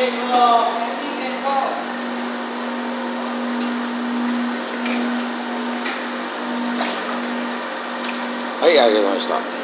はいありがとうございました。